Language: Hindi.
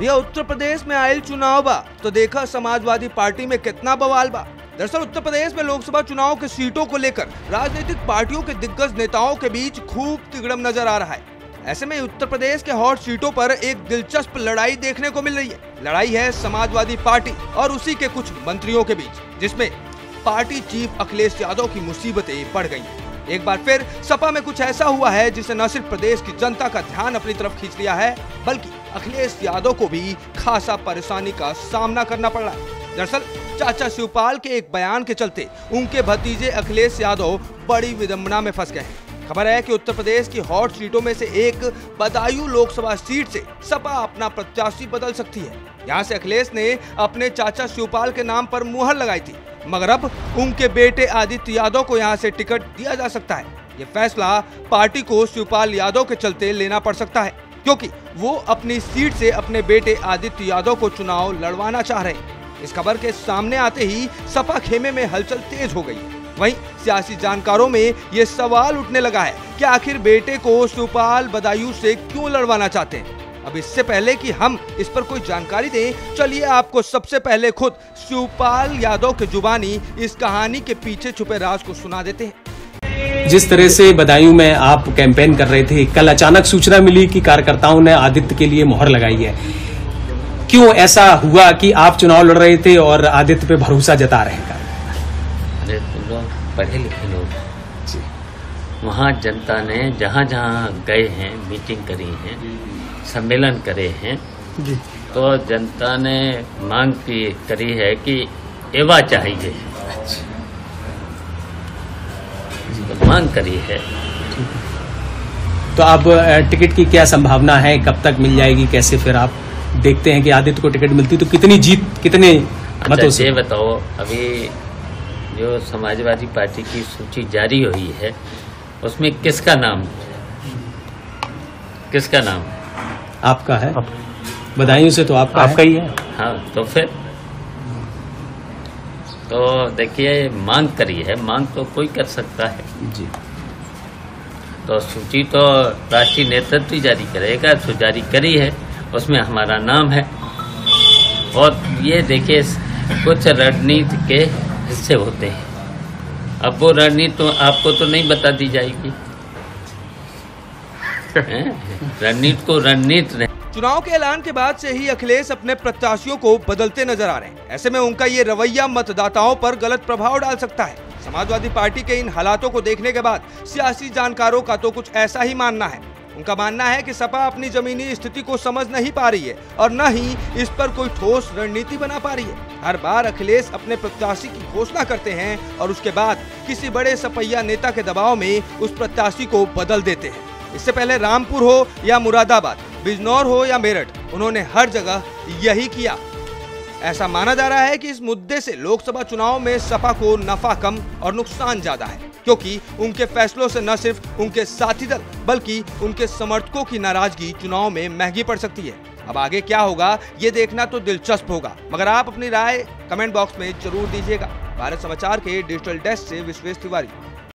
यह उत्तर प्रदेश में आयल चुनाव बा। तो देखा समाजवादी पार्टी में कितना बवाल बा। दरअसल उत्तर प्रदेश में लोकसभा चुनाव के सीटों को लेकर राजनीतिक पार्टियों के दिग्गज नेताओं के बीच खूब तिगड़म नज़र आ रहा है। ऐसे में उत्तर प्रदेश के हॉट सीटों पर एक दिलचस्प लड़ाई देखने को मिल रही है। लड़ाई है समाजवादी पार्टी और उसी के कुछ मंत्रियों के बीच, जिसमें पार्टी चीफ अखिलेश यादव की मुसीबतें बढ़ गई। एक बार फिर सपा में कुछ ऐसा हुआ है जिसे न सिर्फ़ प्रदेश की जनता का ध्यान अपनी तरफ़ खींच लिया है, बल्कि अखिलेश यादव को भी खासा परेशानी का सामना करना पड़ रहा है। दरअसल, चाचा शिवपाल के एक बयान के चलते उनके भतीजे अखिलेश यादव बड़ी विडम्बना में फंस गए हैं। खबर है कि उत्तर प्रदेश की हॉट सीटों में से एक बदायूं लोकसभा सीट से सपा अपना प्रत्याशी बदल सकती है। यहाँ से अखिलेश ने अपने चाचा शिवपाल के नाम पर मुहर लगाई थी, मगर अब उनके बेटे आदित्य यादव को यहाँ से टिकट दिया जा सकता है। ये फैसला पार्टी को शिवपाल यादव के चलते लेना पड़ सकता है। क्योंकि वो अपनी सीट से अपने बेटे आदित्य यादव को चुनाव लड़वाना चाह रहे इस खबर के सामने आते ही सपा खेमे में हलचल तेज हो गई। वहीं सियासी जानकारों में ये सवाल उठने लगा है कि आखिर बेटे को शिवपाल बदायूं से क्यों लड़वाना चाहते हैं? अब इससे पहले कि हम इस पर कोई जानकारी दें, चलिए आपको सबसे पहले खुद शिवपाल यादव के जुबानी इस कहानी के पीछे छुपे राज को सुना देते हैं। जिस तरह से बदायूं में आप कैंपेन कर रहे थे कल अचानक सूचना मिली कि कार्यकर्ताओं ने आदित्य के लिए मोहर लगाई है। क्यों ऐसा हुआ कि आप चुनाव लड़ रहे थे और आदित्य पे भरोसा जता रहे हैं? अरे लोग पढ़े लिखे लोग वहाँ जनता ने जहाँ जहाँ गए हैं मीटिंग करी है सम्मेलन करे हैं तो जनता ने मांग की करी है कि एवा चाहिए तो मांग करी है। तो अब टिकट की क्या संभावना है? कब तक मिल जाएगी? कैसे फिर आप देखते हैं कि आदित्य को टिकट मिलती तो कितनी जीत कितने अच्छा से? ये बताओ अभी जो समाजवादी पार्टी की सूची जारी हुई है उसमें किसका नाम? किसका नाम? आपका है? बदायूं से तो आपका आपका है। ही है। हाँ तो फिर? तो देखिए मांग करी है। मांग तो कोई कर सकता है। जी। तो सूची तो राष्ट्रीय नेतृत्व ही जारी करेगा तो जारी करी है। उसमें हमारा नाम है। और ये देखिए कुछ रणनीति के हिस्से होते हैं। अब वो रणनीति तो आपको तो नहीं बता दी जाएगी। रणनीति को रणनीति नहीं चुनाव के ऐलान के बाद से ही अखिलेश अपने प्रत्याशियों को बदलते नज़र आ रहे हैं। ऐसे में उनका ये रवैया मतदाताओं पर गलत प्रभाव डाल सकता है। समाजवादी पार्टी के इन हालातों को देखने के बाद सियासी जानकारों का तो कुछ ऐसा ही मानना है। उनका मानना है कि सपा अपनी जमीनी स्थिति को समझ नहीं पा रही है और न ही इस पर कोई ठोस रणनीति बना पा रही है। हर बार अखिलेश अपने प्रत्याशी की घोषणा करते हैं और उसके बाद किसी बड़े सपैया नेता के दबाव में उस प्रत्याशी को बदल देते हैं। इससे पहले रामपुर हो या मुरादाबाद, बिजनौर हो या मेरठ, उन्होंने हर जगह यही किया। ऐसा माना जा रहा है कि इस मुद्दे से लोकसभा चुनाव में सपा को नफा कम और नुकसान ज़्यादा है, क्योंकि उनके फैसलों से न सिर्फ़ उनके साथी दल, बल्कि उनके समर्थकों की नाराज़गी चुनाव में महँगी पड़ सकती है। अब आगे क्या होगा, ये देखना तो दिलचस्प होगा, मगर आप अपनी राय कमेंट बॉक्स में ज़रूर दीजिएगा। भारत समाचार के डिजिटल डेस्क से विश्वेश तिवारी।